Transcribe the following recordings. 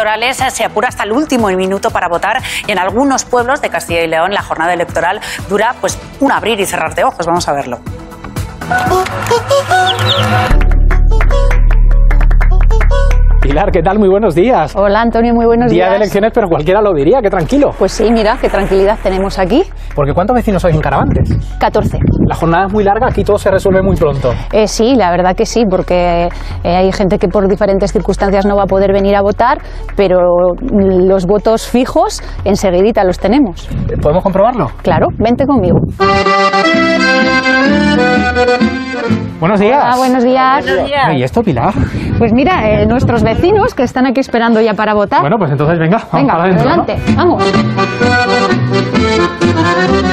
electorales se apura hasta el último minuto para votar y en algunos pueblos de Castilla y León la jornada electoral dura pues un abrir y cerrar de ojos. Vamos a verlo. Pilar, ¿qué tal? Muy buenos días. Hola Antonio, muy buenos Día días. de elecciones, pero cualquiera lo diría, qué tranquilo. Pues sí, mira, qué tranquilidad tenemos aquí. Porque ¿cuántos vecinos sois en Caravantes? 14. La jornada es muy larga, aquí todo se resuelve muy pronto. Eh, sí, la verdad que sí, porque eh, hay gente que por diferentes circunstancias no va a poder venir a votar, pero los votos fijos enseguidita los tenemos. ¿Podemos comprobarlo? Claro, vente conmigo. Buenos días. Ah, buenos días. ¿Y esto, Pilar? Pues mira, eh, nuestros vecinos que están aquí esperando ya para votar. Bueno, pues entonces venga, vamos Venga, para adentro. ¿no? adelante, vamos.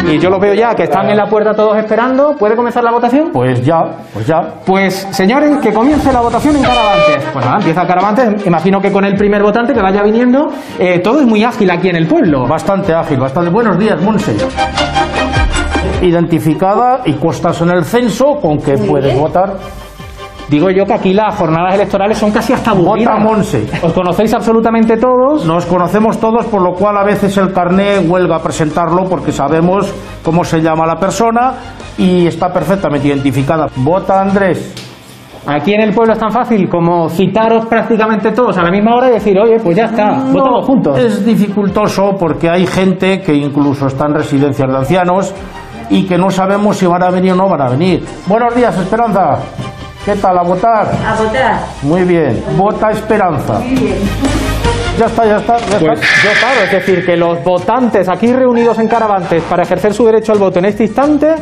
Y yo lo veo ya, que están en la puerta todos esperando. ¿Puede comenzar la votación? Pues ya, pues ya. Pues, señores, que comience la votación en Caravantes. Pues nada, empieza Caravantes. Imagino que con el primer votante que vaya viniendo. Eh, todo es muy ágil aquí en el pueblo. Bastante ágil, bastante. Buenos días, Monse. Identificada y cuestas en el censo con que puedes votar. Digo yo que aquí las jornadas electorales son casi hasta aburridas. Vota Monse. Os conocéis absolutamente todos. Nos conocemos todos, por lo cual a veces el carné huelga a presentarlo porque sabemos cómo se llama la persona y está perfectamente identificada. Vota Andrés. Aquí en el pueblo es tan fácil como citaros prácticamente todos a la misma hora y decir, oye, pues ya está, votamos juntos. Es dificultoso porque hay gente que incluso está en residencias de ancianos y que no sabemos si van a venir o no van a venir. Buenos días, Esperanza. ¿Qué tal? ¿A votar? A votar. Muy bien. Vota Esperanza. Ya está, ya está. Ya Pues está. yo claro, es decir, que los votantes aquí reunidos en Caravantes para ejercer su derecho al voto en este instante,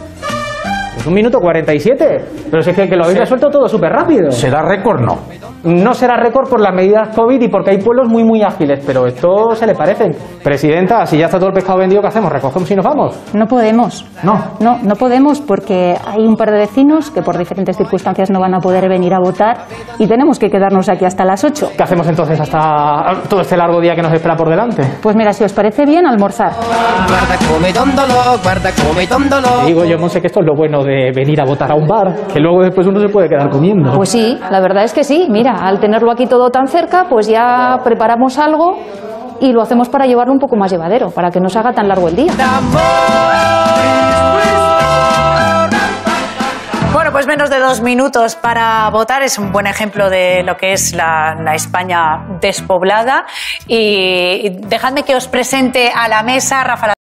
un minuto 47. Pero si es que, que lo habéis resuelto todo súper rápido. ¿Será récord? No. No será récord por las medidas COVID y porque hay pueblos muy, muy ágiles, pero esto se le parece. Presidenta, si ya está todo el pescado vendido, ¿qué hacemos? ¿Recogemos y nos vamos? No podemos. No. No, no podemos porque hay un par de vecinos que por diferentes circunstancias no van a poder venir a votar y tenemos que quedarnos aquí hasta las 8. ¿Qué hacemos entonces hasta todo este largo día que nos espera por delante? Pues mira, si os parece bien, almorzar. Guarda come tondolo, guarda come. Digo yo, Monse, que esto es lo bueno de venir a votar a un bar, que luego después uno se puede quedar comiendo. Pues sí, la verdad es que sí. Mira, al tenerlo aquí todo tan cerca, pues ya preparamos algo y lo hacemos para llevarlo un poco más llevadero, para que no se haga tan largo el día. Bueno, pues menos de dos minutos para votar es un buen ejemplo de lo que es la, la España despoblada. Y, y dejadme que os presente a la mesa, Rafa.